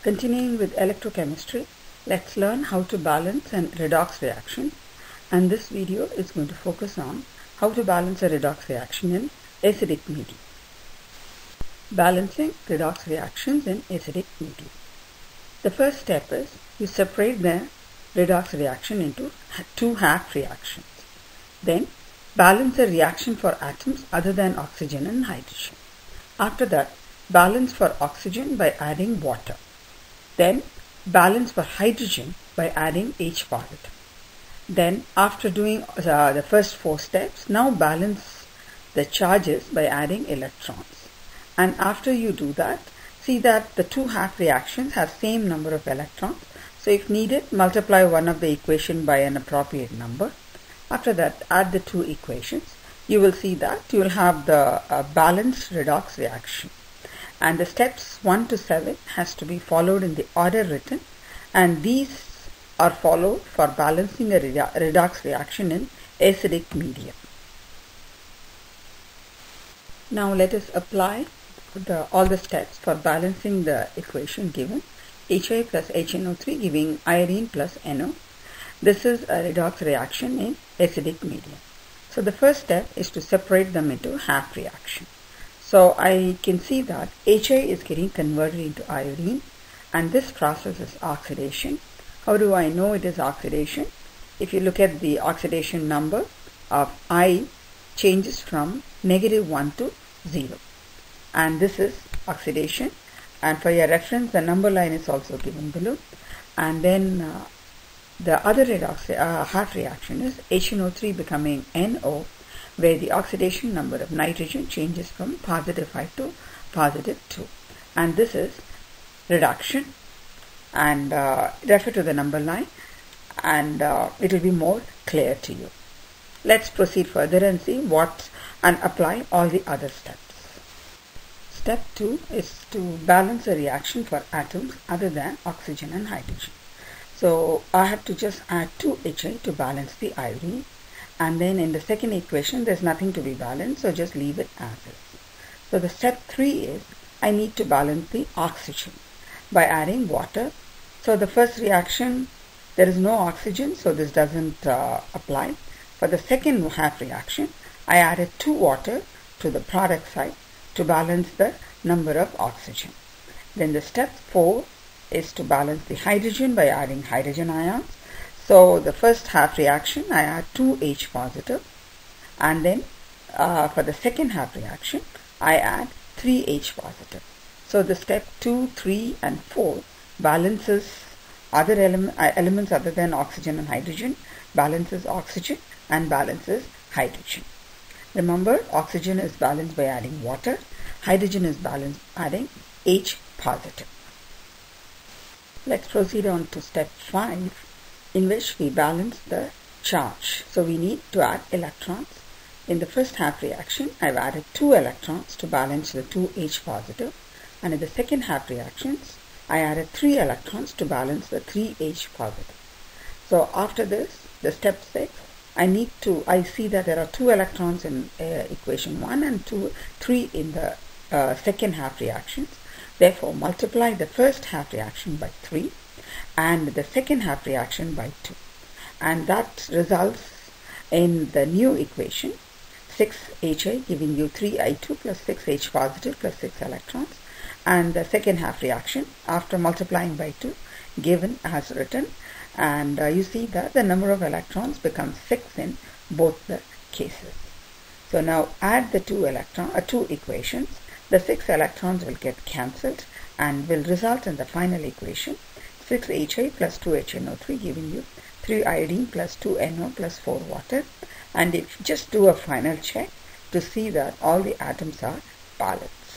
Continuing with electrochemistry, let's learn how to balance an redox reaction and this video is going to focus on how to balance a redox reaction in acidic medium. Balancing redox reactions in acidic medium. The first step is you separate the redox reaction into two half reactions. Then balance the reaction for atoms other than oxygen and hydrogen. After that, balance for oxygen by adding water. Then balance for hydrogen by adding H positive. Then after doing uh, the first four steps, now balance the charges by adding electrons. And after you do that, see that the two half reactions have same number of electrons. So if needed, multiply one of the equation by an appropriate number. After that, add the two equations. You will see that you will have the uh, balanced redox reaction and the steps 1 to 7 has to be followed in the order written and these are followed for balancing a redox reaction in acidic medium. Now let us apply the, all the steps for balancing the equation given HI plus HNO3 giving iodine plus NO. This is a redox reaction in acidic medium. So the first step is to separate them into half reaction. So I can see that HI is getting converted into iodine and this process is oxidation. How do I know it is oxidation? If you look at the oxidation number of I changes from negative 1 to 0 and this is oxidation and for your reference the number line is also given below and then uh, the other redox, uh, half reaction is HNO3 becoming NO where the oxidation number of nitrogen changes from positive 5 to positive 2 and this is reduction and uh, refer to the number line and uh, it will be more clear to you. Let's proceed further and see what and apply all the other steps. Step 2 is to balance a reaction for atoms other than oxygen and hydrogen. So I have to just add 2 HI to balance the iodine and then in the second equation there's nothing to be balanced so just leave it as is. So the step 3 is I need to balance the oxygen by adding water. So the first reaction there is no oxygen so this doesn't uh, apply. For the second half reaction I added 2 water to the product side to balance the number of oxygen. Then the step 4 is to balance the hydrogen by adding hydrogen ions so the first half reaction I add 2H positive and then uh, for the second half reaction I add 3H positive. So the step 2, 3 and 4 balances other ele uh, elements other than oxygen and hydrogen, balances oxygen and balances hydrogen. Remember oxygen is balanced by adding water, hydrogen is balanced by adding H positive. Let's proceed on to step 5 in which we balance the charge. So we need to add electrons. In the first half reaction, I've added two electrons to balance the two H positive, and in the second half reactions, I added three electrons to balance the three H positive. So after this, the step six, I need to, I see that there are two electrons in uh, equation one and two, three in the uh, second half reactions. Therefore, multiply the first half reaction by three and the second half reaction by 2 and that results in the new equation 6HI giving you 3I2 plus 6H positive plus 6 electrons. And the second half reaction after multiplying by 2 given as written. And uh, you see that the number of electrons becomes 6 in both the cases. So now add the two electron uh, two equations. The 6 electrons will get cancelled and will result in the final equation 6HI plus 2HNO3 giving you 3 iodine plus 2 NO plus 4 water and if just do a final check to see that all the atoms are balanced.